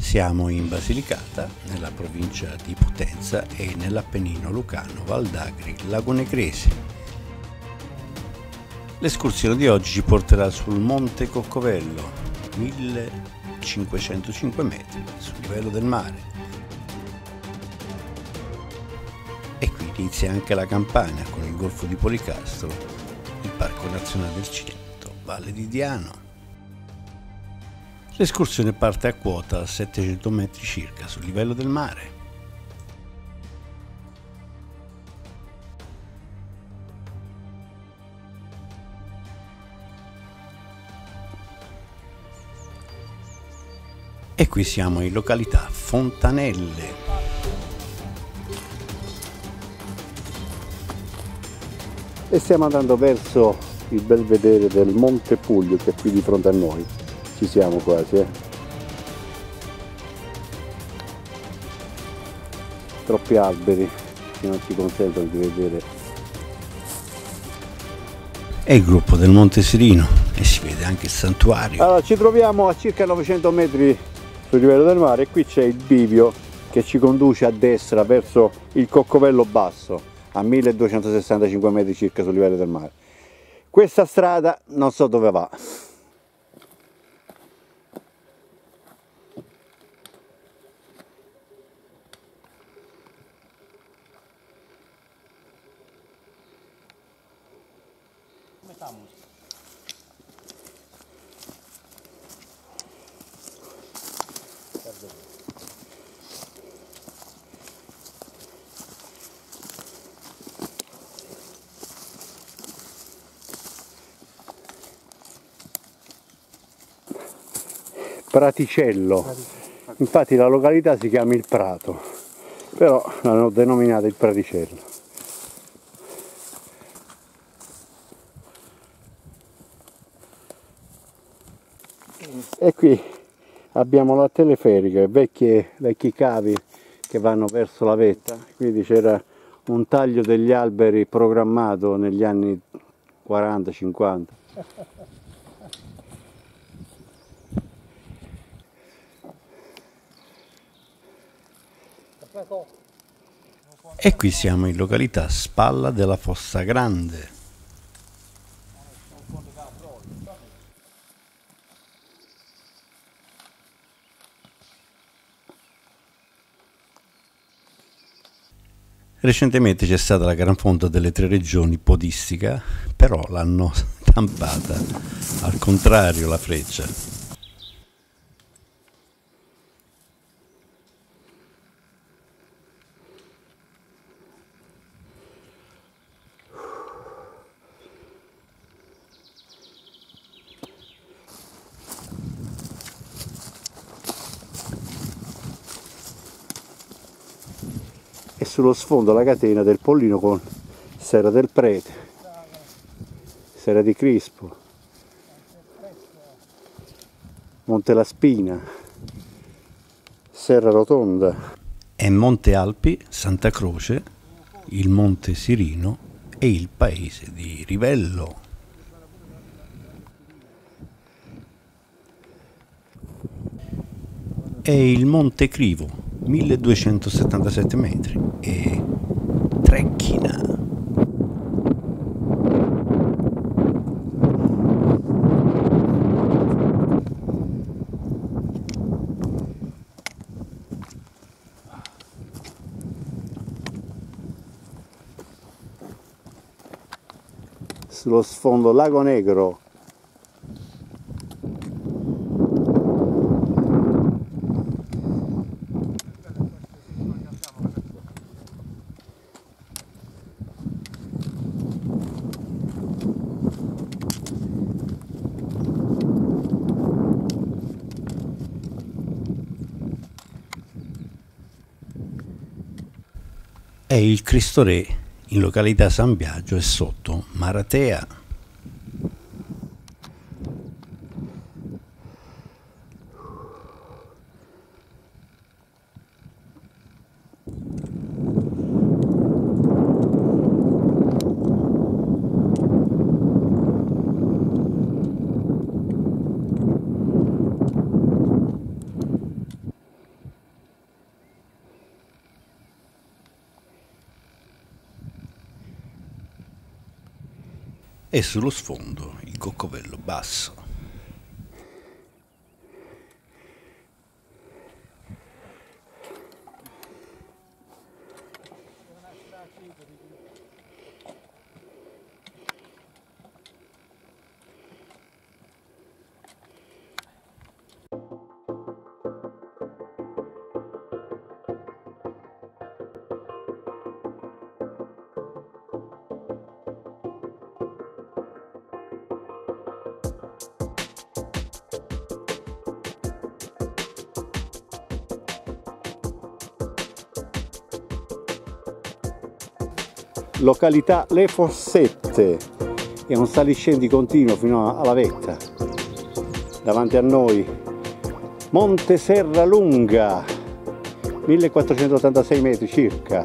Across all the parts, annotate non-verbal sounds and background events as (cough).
Siamo in Basilicata, nella provincia di Potenza e nell'Appennino Lucano, Valdagri, Lago Negrese. L'escursione di oggi ci porterà sul Monte Coccovello, 1505 metri sul livello del mare. E qui inizia anche la campagna con il Golfo di Policastro, il Parco Nazionale del Cilento, Valle di Diano. L'escursione parte a quota a 700 metri circa sul livello del mare. E qui siamo in località Fontanelle. E stiamo andando verso il bel vedere del Monte Puglio che è qui di fronte a noi ci siamo quasi eh. troppi alberi che non ci consentono di vedere. È il gruppo del Monte Sirino e si vede anche il santuario. Allora ci troviamo a circa 900 metri sul livello del mare. E qui c'è il bivio che ci conduce a destra verso il Coccovello Basso a 1265 metri circa sul livello del mare. Questa strada non so dove va Estamos. Praticello. Infatti la località si chiama il Prato, però l'hanno denominata il Praticello. Qui abbiamo la teleferica, vecchie, vecchi cavi che vanno verso la vetta, quindi c'era un taglio degli alberi programmato negli anni 40-50. E qui siamo in località Spalla della Fossa Grande. Recentemente c'è stata la Gran Fonda delle Tre Regioni podistica, però l'hanno (laughs) stampata al contrario la freccia. Sullo sfondo la catena del Pollino con Serra del Prete, Serra di Crispo, Monte La Spina, Serra Rotonda. E Monte Alpi, Santa Croce, il Monte Sirino e il paese di Rivello. E il Monte Crivo, 1277 metri e Trecchina. Sullo sfondo Lago Negro, E il Cristo Re in località San Biagio è sotto Maratea. E sullo sfondo il coccovello basso. Località Le Fossette. È un saliscendi continuo fino alla vetta. Davanti a noi Monte Serra Lunga 1486 metri circa.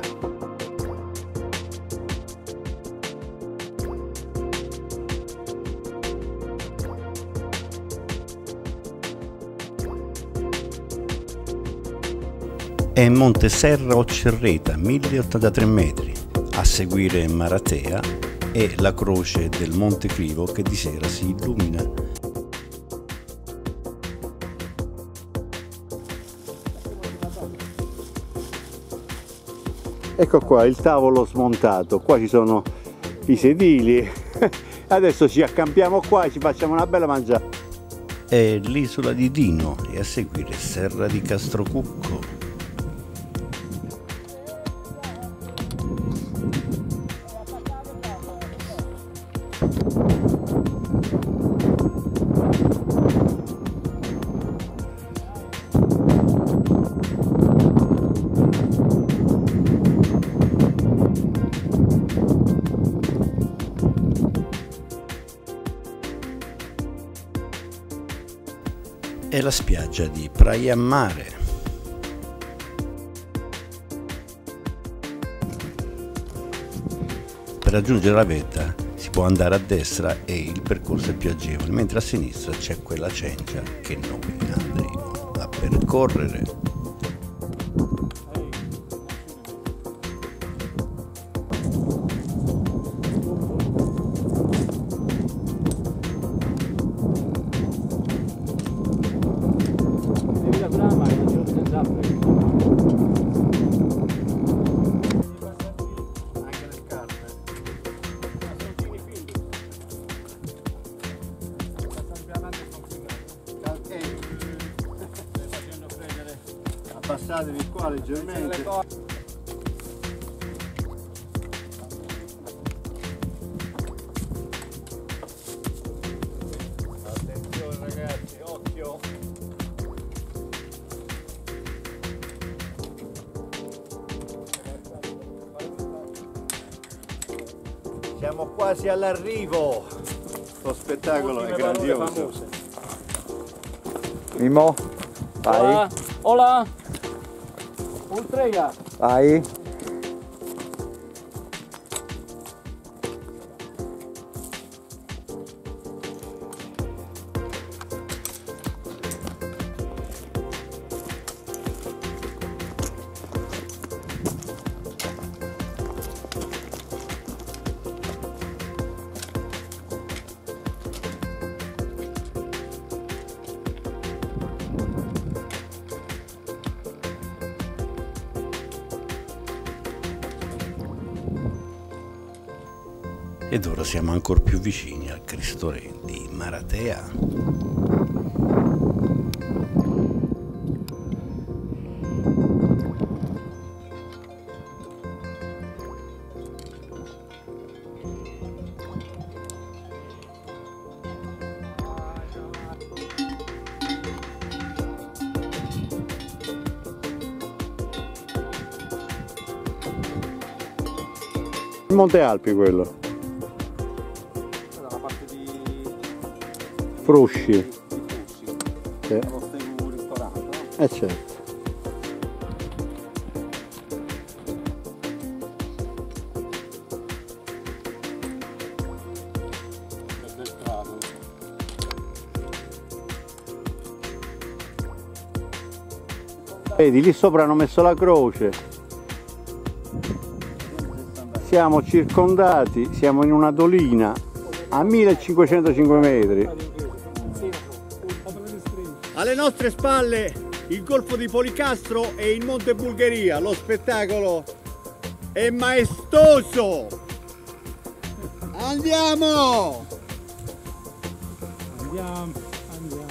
È Monte Serra Occerreta 1083 metri seguire Maratea e la croce del Monte Crivo che di sera si illumina. Ecco qua il tavolo smontato, qua ci sono i sedili, (laughs) adesso ci accampiamo qua e ci facciamo una bella mangiata. È l'isola di Dino e a seguire Serra di Castrocucco è la spiaggia di Praia Mare. Per raggiungere la vetta si può andare a destra e il percorso è più agevole, mentre a sinistra c'è quella cengia che noi andremo a percorrere. Abbassatevi qua leggermente. Attenzione ragazzi occhio. Siamo quasi all'arrivo. Lo spettacolo è grandioso. Mimo vai. Hola, hola. Ultrega. vai ed ora siamo ancora più vicini al Cristo Re di Maratea. Monte Alpi quello Frusci Sì. lo no? eh certo vedi lì sopra hanno messo la croce siamo circondati siamo in una dolina a 1505 metri. Alle nostre spalle il golfo di Policastro e il Monte Bulgaria. Lo spettacolo è maestoso. Andiamo! Andiamo, andiamo.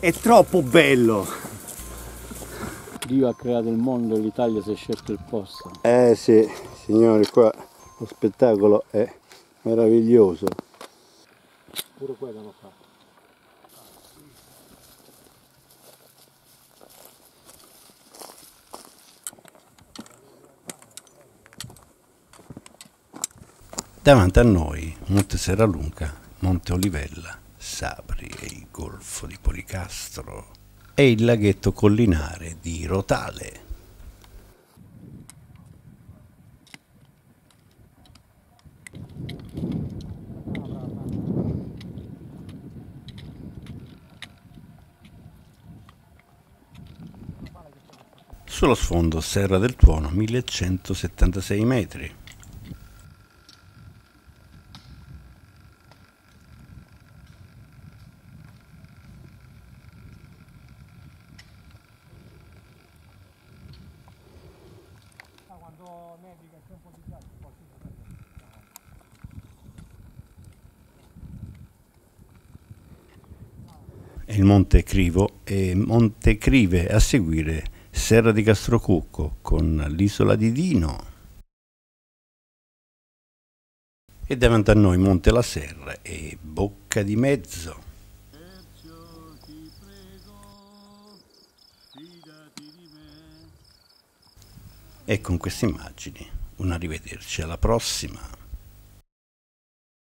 È troppo bello. Dio ha creato il mondo e l'Italia si è scelto il posto. Eh sì, signori, qua lo spettacolo è meraviglioso. Pure quello hanno fatto. Davanti a noi Monte Serralunga, Monte Olivella, Sapri e il Golfo di Policastro e il laghetto collinare di Rotale. Sullo sfondo Serra del Tuono 1176 metri. il Monte Crivo e Monte Crive a seguire Serra di Castrocucco con l'isola di Dino e davanti a noi Monte La Serra e Bocca di Mezzo. E con queste immagini un arrivederci alla prossima.